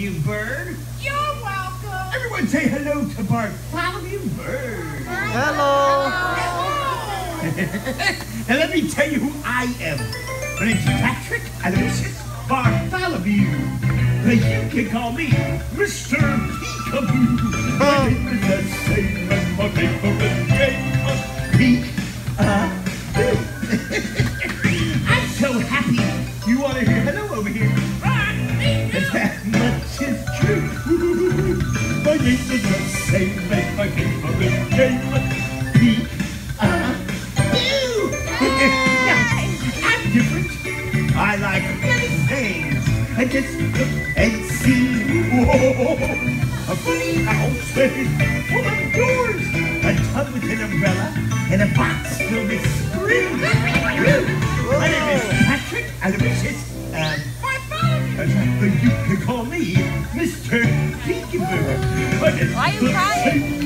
Bartholomew Bird. You're welcome. Everyone say hello to Bartholomew Bird. Hello. and let me tell you who I am. My name's Patrick Aloysius Bartholomew. But you can call me Mr. Peekaboo. The same as my game I'm different. I like things. I just look and see. Whoa! A funny house full of doors. A tub with an umbrella and a box filled with screens. My name is Patrick Aloysius. Um, uh, you can call me Mr. Why are you crying?